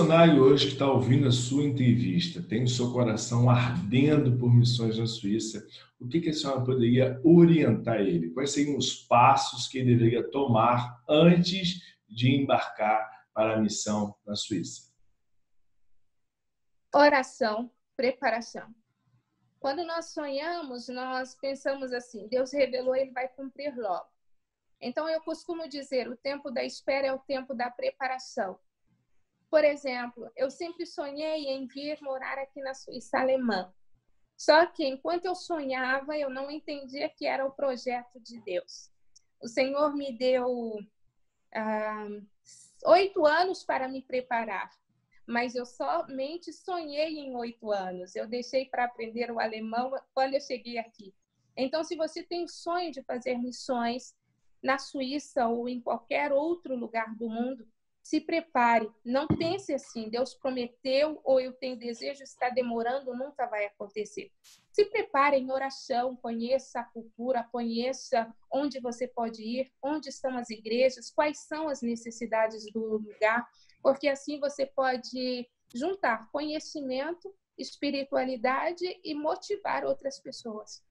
missionário hoje que está ouvindo a sua entrevista, tem o seu coração ardendo por missões na Suíça, o que, que a senhora poderia orientar ele? Quais seriam os passos que ele deveria tomar antes de embarcar para a missão na Suíça? Oração, preparação. Quando nós sonhamos, nós pensamos assim: Deus revelou, ele vai cumprir logo. Então, eu costumo dizer: o tempo da espera é o tempo da preparação. Por exemplo, eu sempre sonhei em vir morar aqui na Suíça alemã. Só que enquanto eu sonhava, eu não entendia que era o projeto de Deus. O Senhor me deu ah, oito anos para me preparar, mas eu somente sonhei em oito anos. Eu deixei para aprender o alemão quando eu cheguei aqui. Então, se você tem sonho de fazer missões na Suíça ou em qualquer outro lugar do mundo, se prepare. Não pense assim, Deus prometeu ou eu tenho desejo, está demorando, nunca vai acontecer. Se prepare em oração, conheça a cultura, conheça onde você pode ir, onde estão as igrejas, quais são as necessidades do lugar, porque assim você pode juntar conhecimento, espiritualidade e motivar outras pessoas.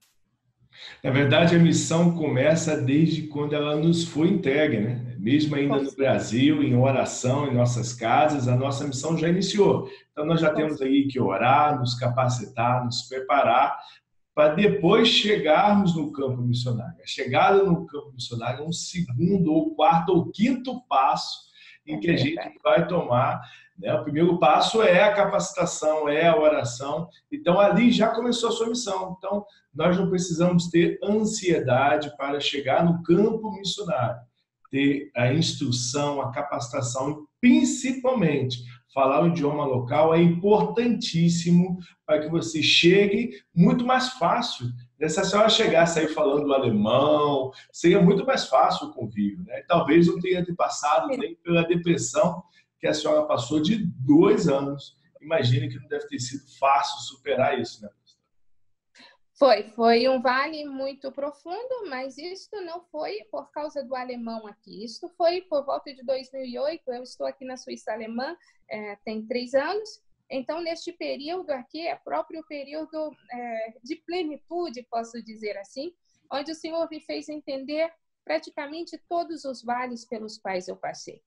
Na verdade, a missão começa desde quando ela nos foi entregue, né? Mesmo ainda no Brasil, em oração, em nossas casas, a nossa missão já iniciou. Então, nós já temos aí que orar, nos capacitar, nos preparar para depois chegarmos no campo missionário. A chegada no campo missionário é um segundo, ou quarto, ou quinto passo em que a gente vai tomar né? O primeiro passo é a capacitação, é a oração. Então, ali já começou a sua missão. Então, nós não precisamos ter ansiedade para chegar no campo missionário. Ter a instrução, a capacitação, principalmente falar o idioma local é importantíssimo para que você chegue muito mais fácil. Se a senhora chegar a sair falando alemão, seria muito mais fácil o convívio. Né? Talvez não tenha passado nem pela depressão que a senhora passou de dois anos. Imagine que não deve ter sido fácil superar isso, né? Foi, foi um vale muito profundo, mas isso não foi por causa do alemão aqui. Isso foi por volta de 2008. Eu estou aqui na Suíça alemã, é, tem três anos. Então, neste período aqui, é próprio período é, de plenitude, posso dizer assim, onde o Senhor me fez entender praticamente todos os vales pelos quais eu passei.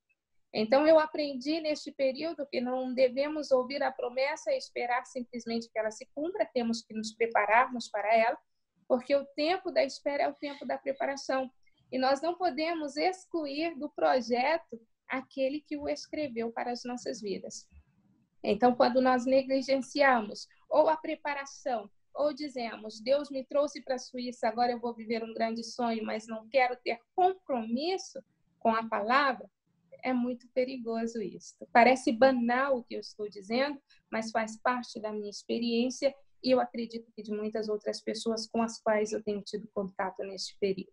Então, eu aprendi neste período que não devemos ouvir a promessa e esperar simplesmente que ela se cumpra, temos que nos prepararmos para ela, porque o tempo da espera é o tempo da preparação. E nós não podemos excluir do projeto aquele que o escreveu para as nossas vidas. Então, quando nós negligenciamos ou a preparação, ou dizemos, Deus me trouxe para a Suíça, agora eu vou viver um grande sonho, mas não quero ter compromisso com a palavra, é muito perigoso isso. Parece banal o que eu estou dizendo, mas faz parte da minha experiência e eu acredito que de muitas outras pessoas com as quais eu tenho tido contato neste período.